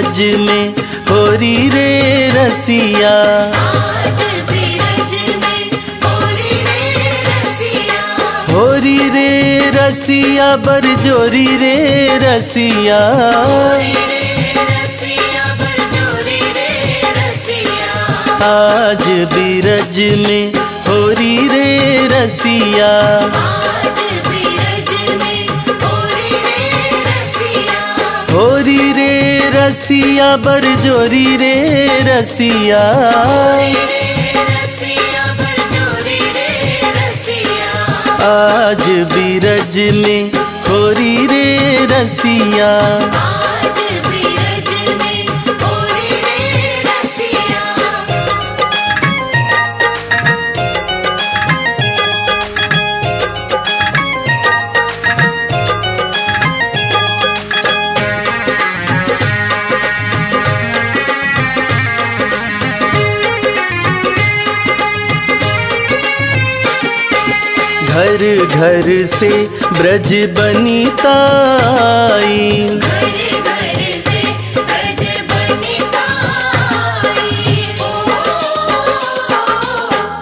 बिरज में होरी रे रे रसिया। होरी रे रसिया, बरजोरी रे रसिया होरी रे रसिया रे रसिया। आज बिरज में होरी रे रसिया। रसिया बरजोरी रे रसिया। आज बिरज रजनी खोरी रे रसिया। घर घर से ब्रज बनीताई।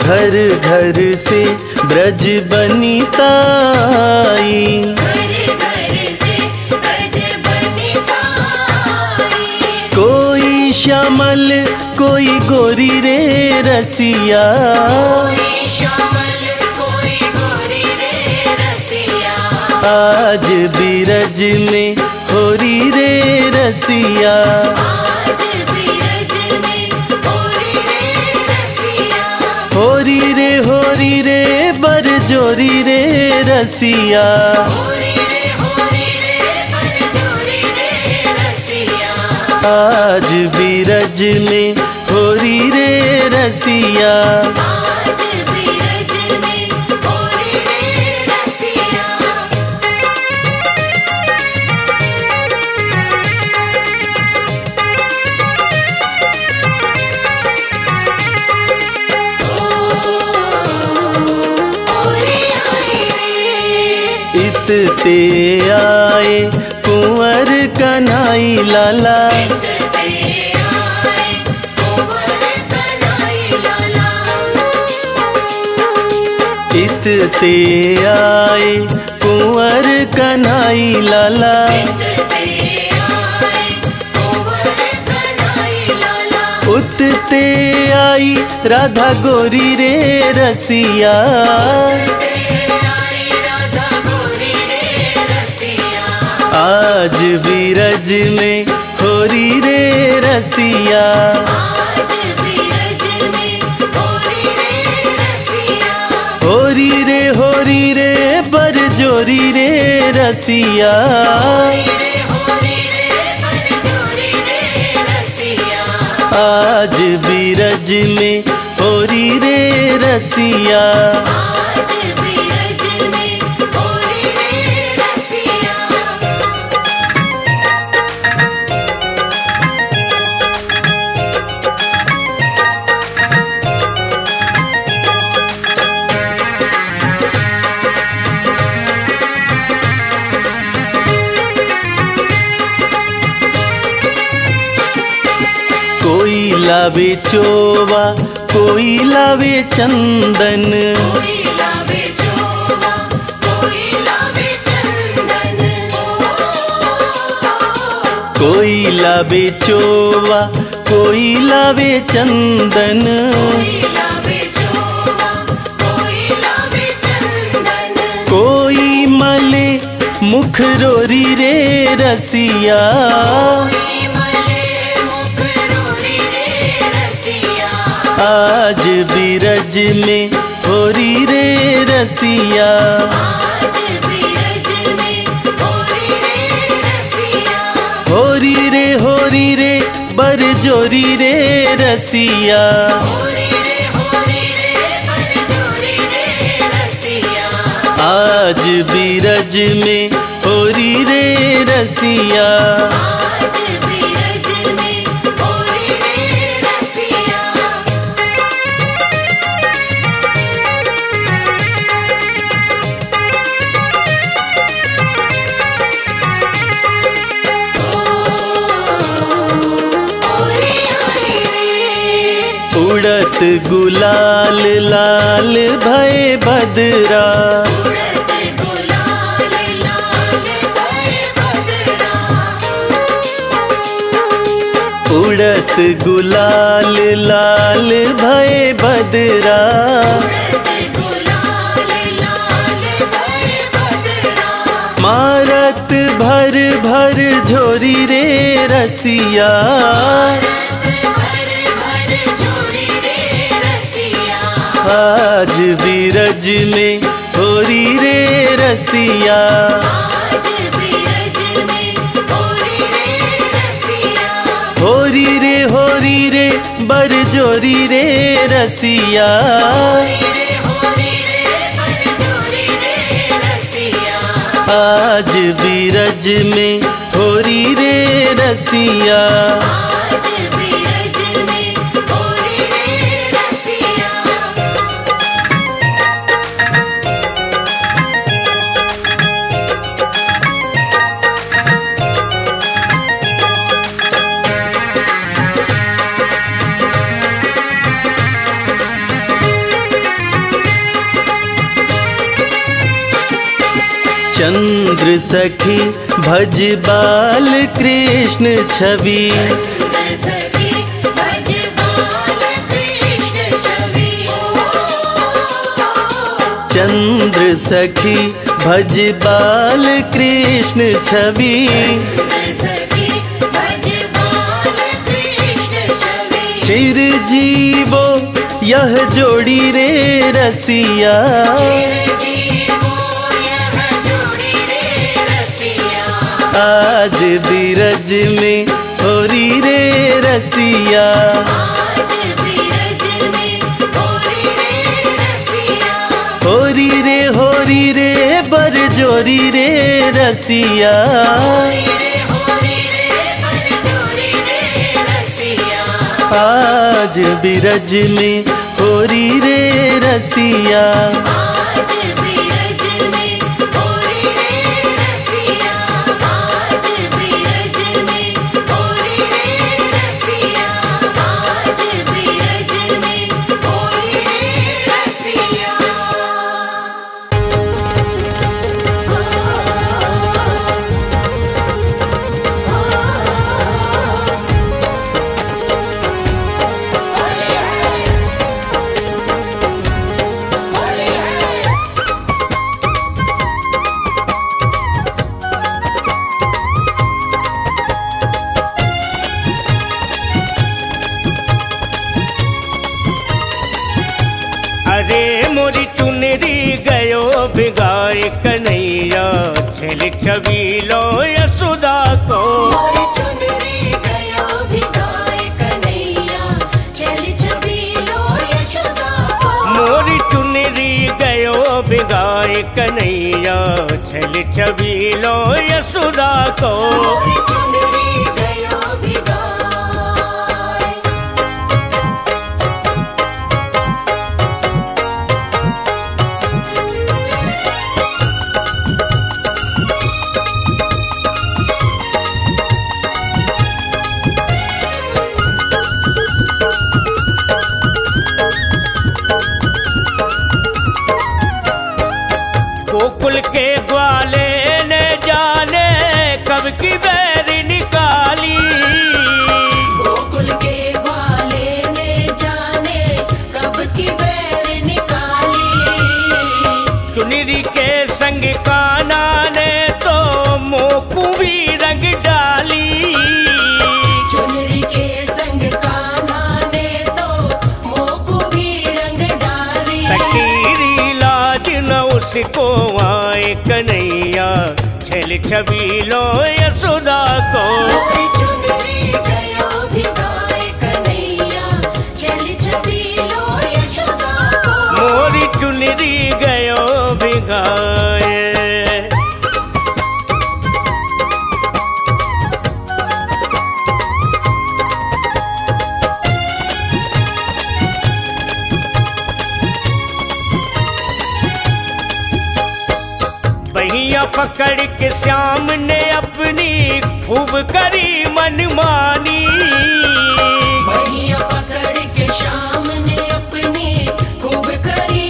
घर घर से ब्रज बनिताई। कोई श्यामल, कोई गोरी रे रसिया। आज बीरज में होरी रे रसिया। आज बिरज में होरी रे रसिया। होरी रे होरी रे बरजोरी रे रसिया। रे होरी रे बरजोरी रे रसिया। आज बीरज में होरी रे रसिया। ते आए, कुंवर कनाई लाला। इत ते आए, कुंवर कनाई लाला। उत ते आई, राधा गोरी रे रसिया। आज बिरज में होरी रे रसिया। आज बिरज में होरी रे रसिया। होरी रे होरी रे बरजोरी रे रसिया। रे होरी रे बरजोरी रे रसिया। आज बीरज में होरी रे रसिया। लावे चोवा कोई लावे चंदन। कोई लावे चोला कोई लावे चंदन। कोई लावे चोवा कोई लावे चंदन। कोई कोई लावे चंदन। कोई मले मुख रोरी रे रसिया। आज बिरज में होरी रे रसिया। में होरी रे रसिया होरी रे, बरजोरी रे रसिया। आज बिरज में होरी रे रसिया। उड़त गुलाल लाल भय बदरा उड़त गुलाल लाल भय बदरा मारत भर भर झोरी रे रसिया। आज बीरज में होरी रे रसिया। होरी रे रसिया। होरी रे होरी रे बर जोरी रे रसिया। आज बीरज में होरी रे रसिया। चंद्र सखी भज बाल कृष्ण छवि। चंद्र सखी भज बाल कृष्ण छवि। चिर जीवो यह जोड़ी रे रसिया। आज बीरज में होरी रे रे रसिया। होरी रे होरी रे बर जोरी रे रसिया। आज बीरज में होरी रे रसिया। गोकुल के ग्वाले ने जाने कब की बैरी निकाली। छल छबीलो यशोदा को। मोरी चुनरी गयो भिगाए पकड़ के श्याम ने अपनी खूब करी मनमानी। पकड़ के श्याम ने अपनी खूब करी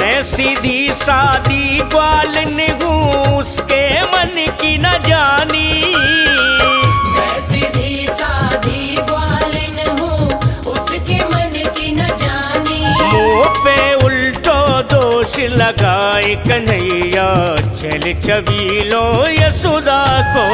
मैं सीधी शादी ग्वाल ने हूँ उसके मन की न जान। कन्हैया छल छबीलो यशोदा को।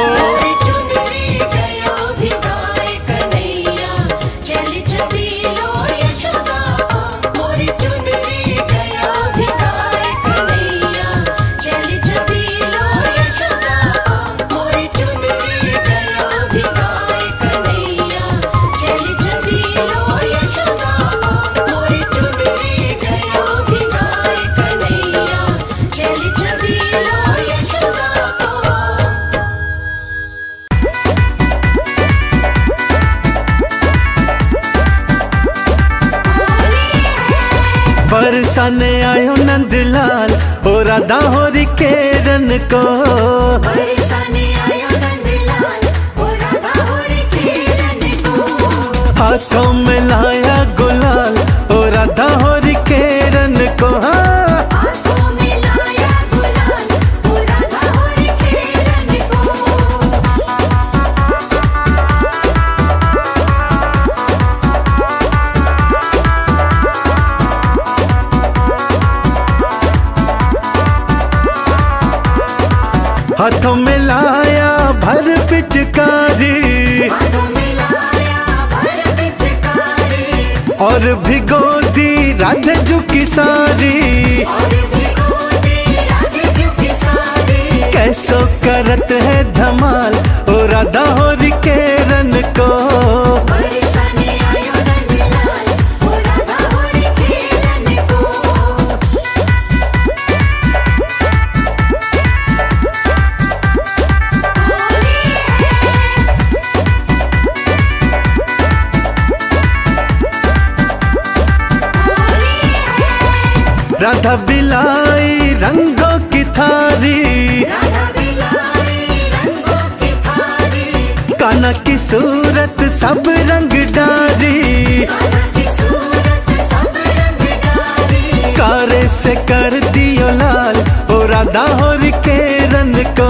झुकी सारी। कैसो करत है धमाल और राधा होरी के रन को। दीवाना की सूरत सब रंग डारी कारे से कर दियो लाल हो राधा होर के रन को।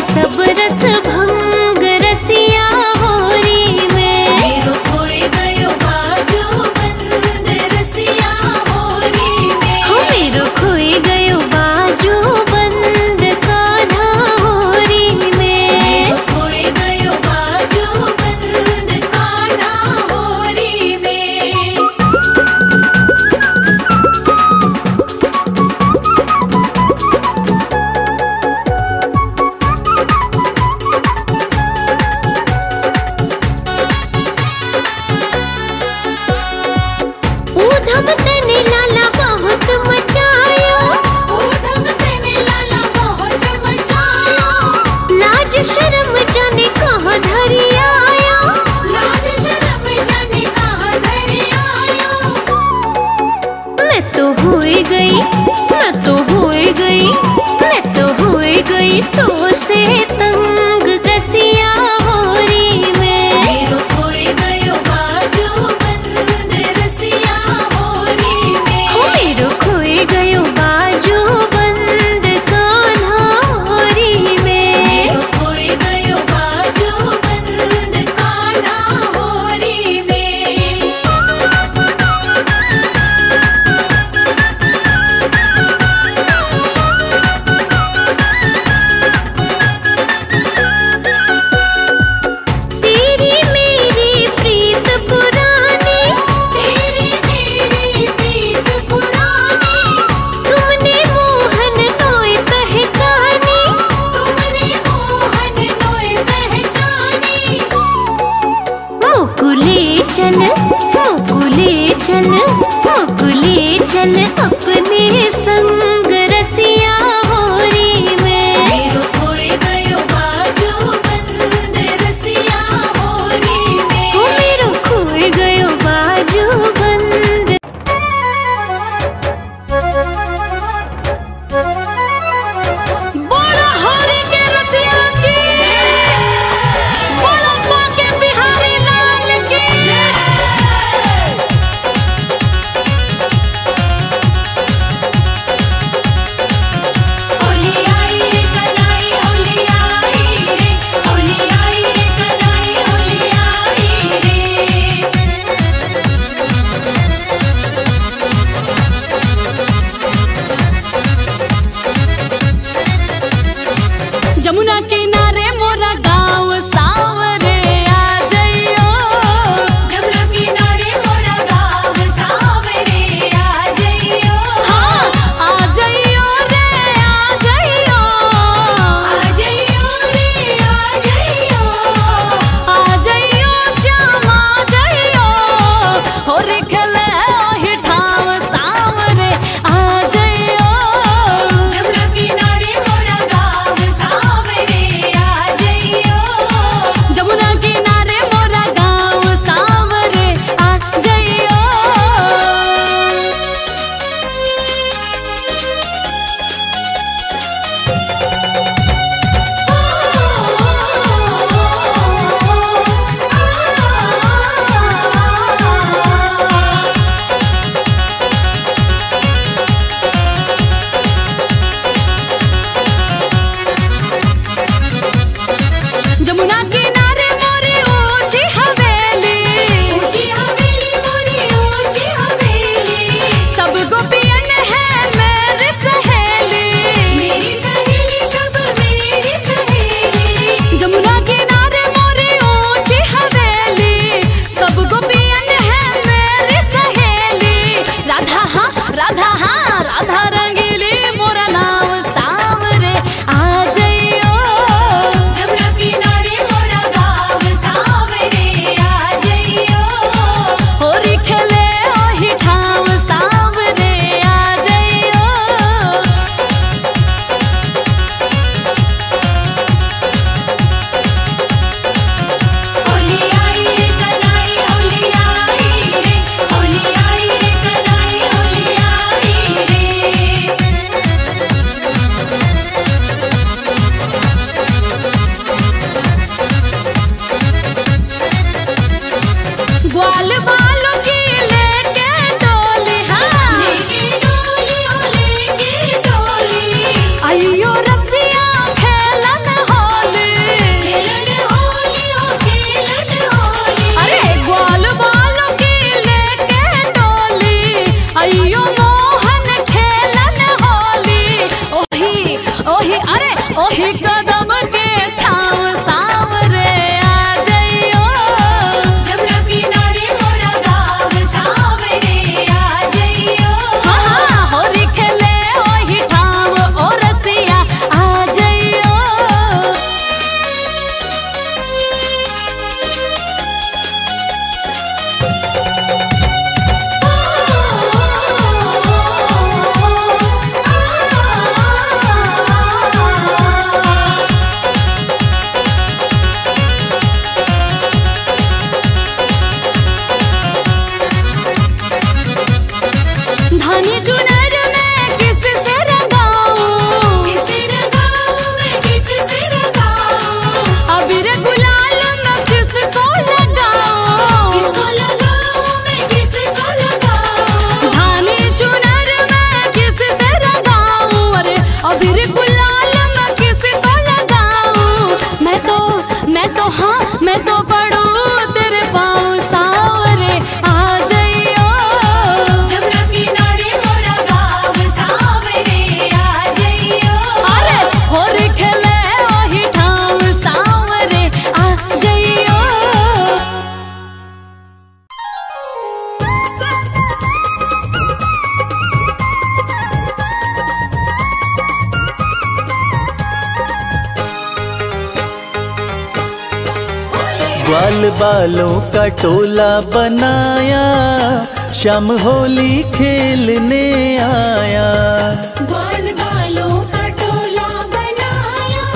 सब का टोला बनाया शाम होली खेलने आया। बाल बालों का टोला बनाया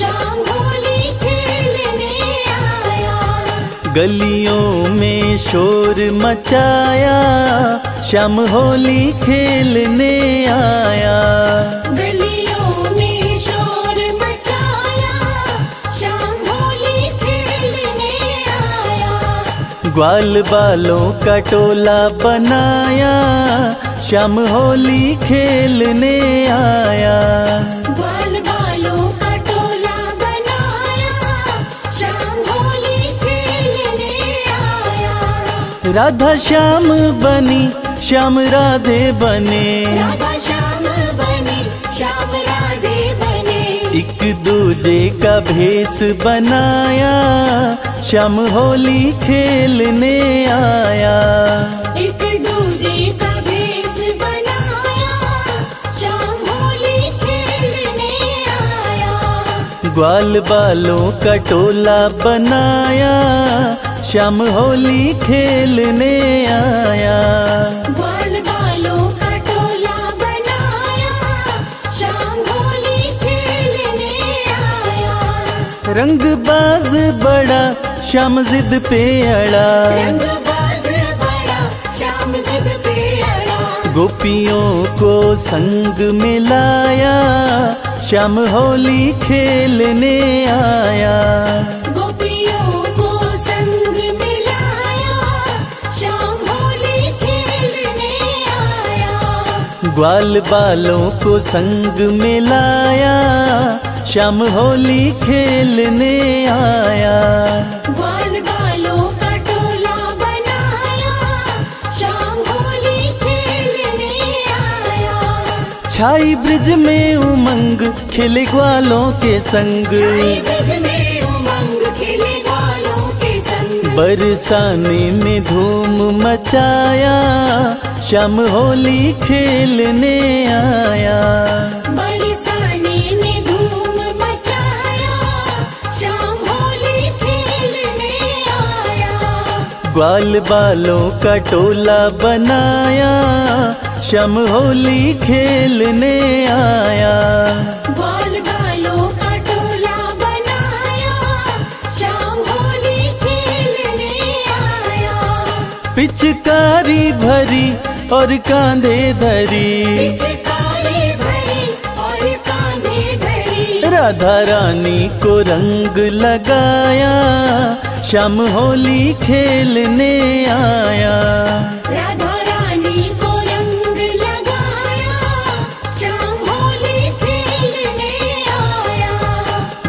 शाम होली खेलने आया। गलियों में शोर मचाया शाम होली खेलने आया। ग्वाल बालों का टोला बनाया शाम होली खेलने आया। बाल बालों का टोला बनाया शाम होली खेलने आया। राधा श्याम बनी श्याम राधे बने। राधा श्याम राधे बने। एक दूजे का भेष बनाया श्याम होली खेलने आया। एक दूजे का भेष बनाया शाम होली खेलने आया। ग्वाल बालों का टोला बनाया श्याम होली खेलने आया। बाल बालों का टोला बनाया शाम होली खेलने आया। रंगबाज बड़ा श्याम जिद पे अड़ा। शाम जिद पे अड़ा गोपियों को संग मिलाया श्याम होली खेलने आया। गोपियों को संग मिलाया शाम होली खेलने आया। ग्वाल बालों को संग मिलाया श्याम होली खेलने आया। छाई ब्रिज में उमंग खिले ग्वालों के संग। बरसाने में धूम मचाया श्याम होली खेलने आया। बरसाने में धूम मचाया होली खेलने आया। ग्वाल बालों का टोला बनाया श्याम होली खेलने आया। बाल बालों का टोला बनाया शाम होली खेलने आया। पिचकारी भरी और कांधे धरी। भरी और कांधे धरी। राधा रानी को रंग लगाया शम होली खेलने आया।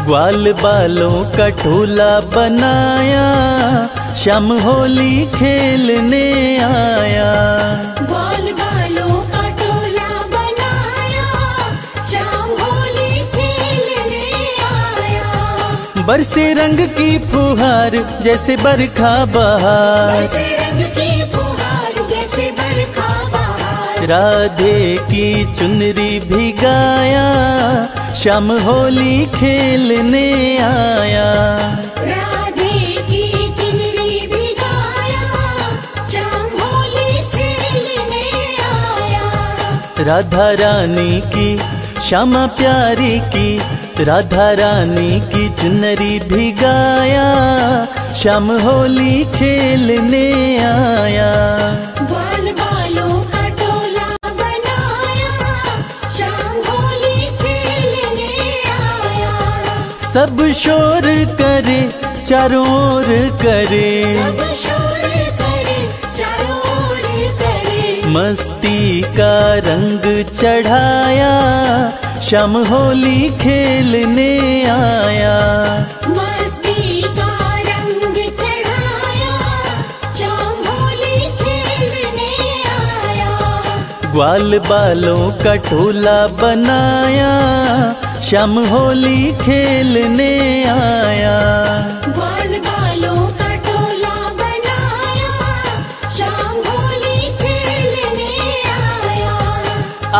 ग्वाल बालों का ठोला बनाया श्याम होली खेलने आया। ग्वाल बालों का बनाया होली खेलने आया। बरसे रंग की फुहार जैसे बरखा बहार। राधे की चुनरी भिगाया श्याम होली खेलने आया। राधे की चुनरी भिगाया होली खेलने आया। राधा रानी की श्यामा प्यारी की राधा रानी की चुनरी भिगाया श्याम होली खेलने आया। सब शोर करे चारों ओर करे। मस्ती का रंग चढ़ाया शाम होली खेलने आया। मस्ती का रंग चढ़ाया शाम होली खेलने आया। ग्वाल बालों का टोला बनाया शाम होली खेलने आया। बाल बालों का टोला बनाया। शाम होली खेलने आया।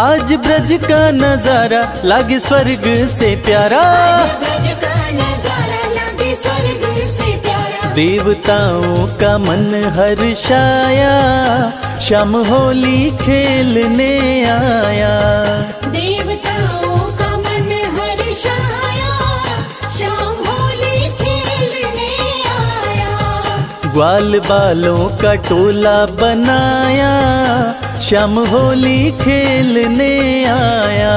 आज ब्रज का नज़ारा लागे स्वर्ग से प्यारा। ब्रज का नज़ारा लगे स्वर्ग से प्यारा। देवताओं का मन हर्षाया। शाम होली खेलने आया। ग्वाल बालों का टोला बनाया शाम होली खेलने आया।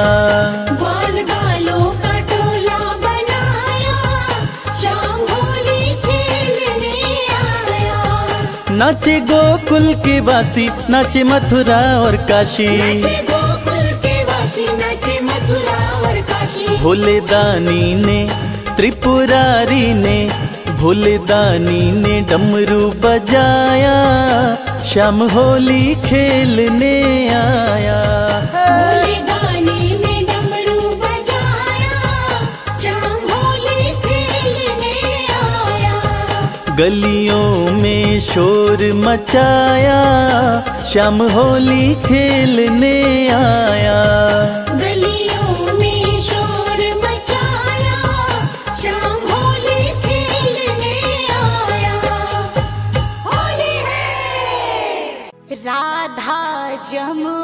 बाल बालों का टोला बनाया शाम होली खेलने आया। नाचे गोकुल के वासी नाचे मथुरा और काशी। नाचे गोकुल के वासी नाचे मथुरा और काशी। भोले दानी ने त्रिपुरारी ने भोले दानी ने डमरू बजाया शाम होली खेलने आया। भोले दानी ने डमरू बजाया शाम होली खेलने आया। गलियों में शोर मचाया शाम होली खेलने आया। jamu.